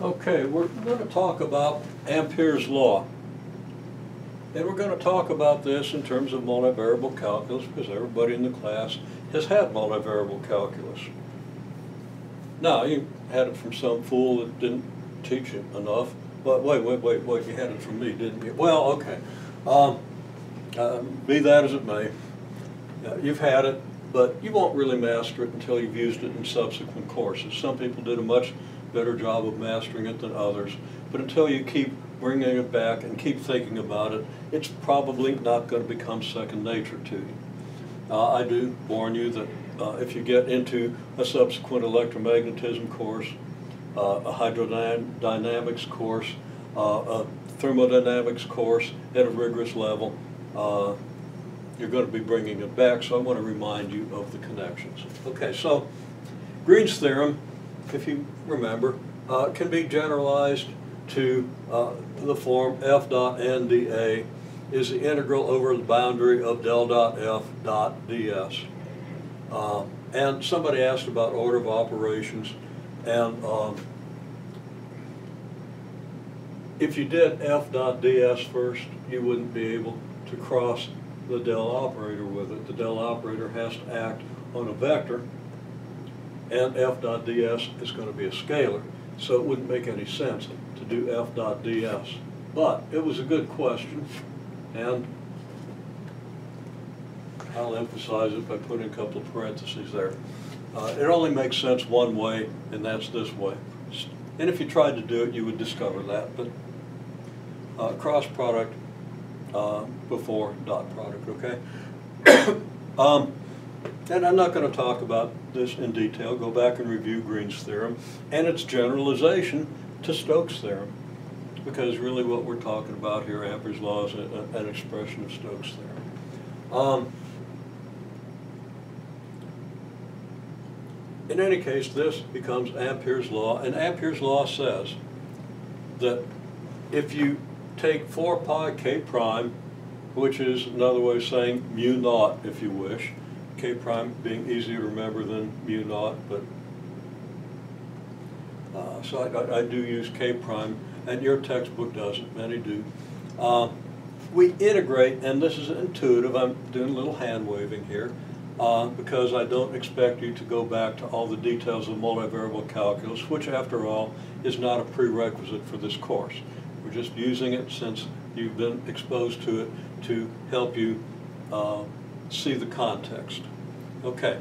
Okay, we're going to talk about Ampere's law. And we're going to talk about this in terms of multivariable calculus because everybody in the class has had multivariable calculus. Now, you had it from some fool that didn't teach it enough. But wait, wait, wait, wait, you had it from me, didn't you? Well, okay. Um, uh, be that as it may, uh, you've had it, but you won't really master it until you've used it in subsequent courses. Some people did a much better job of mastering it than others, but until you keep bringing it back and keep thinking about it, it's probably not going to become second nature to you. Uh, I do warn you that uh, if you get into a subsequent electromagnetism course, uh, a hydrodynamics course, uh, a thermodynamics course at a rigorous level, uh, you're going to be bringing it back, so I want to remind you of the connections. Okay, so Green's theorem, if you remember, uh, can be generalized to uh, the form f dot n dA is the integral over the boundary of del dot f dot ds. Um, and somebody asked about order of operations, and um, if you did f dot ds first, you wouldn't be able to cross the del operator with it. The del operator has to act on a vector, and f dot ds is going to be a scalar, so it wouldn't make any sense to do f dot ds. But it was a good question, and I'll emphasize it by putting a couple of parentheses there. Uh, it only makes sense one way, and that's this way. And if you tried to do it, you would discover that. But uh, cross product uh, before dot product, okay? um, and I'm not going to talk about this in detail. Go back and review Green's theorem and its generalization to Stokes' theorem, because really what we're talking about here, Ampere's law, is a, a, an expression of Stokes' theorem. Um, in any case, this becomes Ampere's law, and Ampere's law says that if you take 4 pi k prime, which is another way of saying mu naught, if you wish, k prime being easier to remember than mu naught, but uh, so I, I, do use k prime, and your textbook doesn't, many do. Uh, we integrate, and this is intuitive, I'm doing a little hand waving here, uh, because I don't expect you to go back to all the details of multivariable calculus, which after all is not a prerequisite for this course. We're just using it since you've been exposed to it to help you uh, see the context. Okay.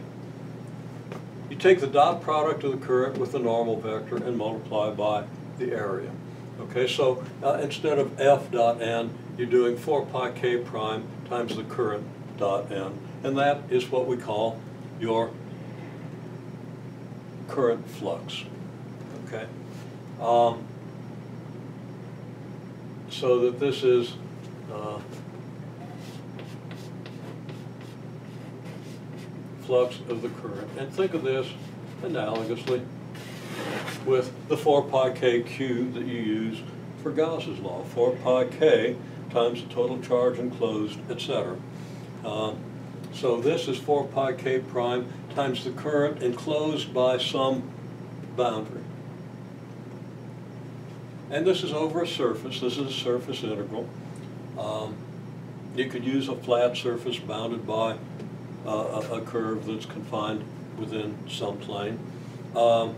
You take the dot product of the current with the normal vector and multiply by the area. Okay, so uh, instead of f dot n, you're doing 4 pi k prime times the current dot n, and that is what we call your current flux. Okay. Um, so that this is uh, flux of the current. And think of this analogously with the 4 pi k that you use for Gauss's law, 4 pi k times the total charge enclosed, etc. Uh, so this is 4 pi k prime times the current enclosed by some boundary. And this is over a surface. This is a surface integral. Um, you could use a flat surface bounded by uh, a, curve that's confined within some plane. Um,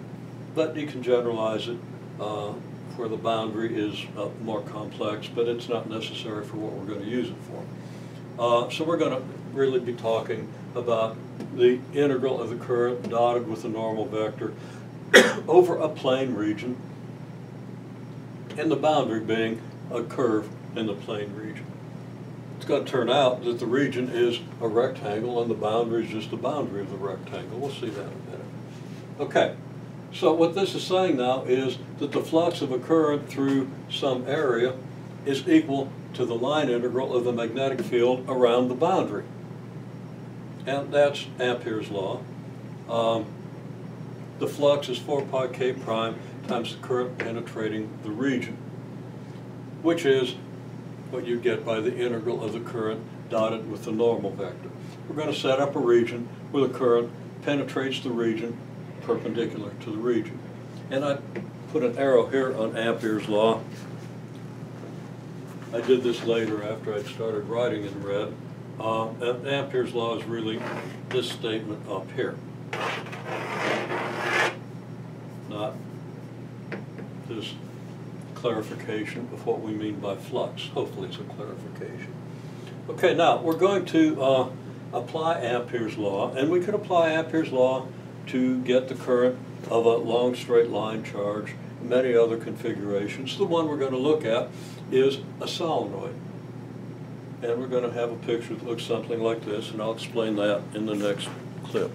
but you can generalize it uh, where the boundary is uh, more complex, but it's not necessary for what we're going to use it for. Uh, so we're going to really be talking about the integral of the current dotted with a normal vector over a plane region and the boundary being a curve in the plane region. It's going to turn out that the region is a rectangle and the boundary is just the boundary of the rectangle. We'll see that in a minute. Okay, so what this is saying now is that the flux of a current through some area is equal to the line integral of the magnetic field around the boundary. And that's Ampere's law. Um, the flux is 4 pi k prime times the current penetrating the region, which is what you get by the integral of the current dotted with the normal vector. We're going to set up a region where the current penetrates the region perpendicular to the region. And I put an arrow here on Ampere's law. I did this later after I'd started writing in red. Uh, Ampere's law is really this statement up here. Not this clarification of what we mean by flux. Hopefully it's a clarification. Okay, now, we're going to uh, apply Ampere's law, and we could apply Ampere's law to get the current of a long straight line charge, many other configurations. The one we're going to look at is a solenoid. And we're going to have a picture that looks something like this, and I'll explain that in the next clip.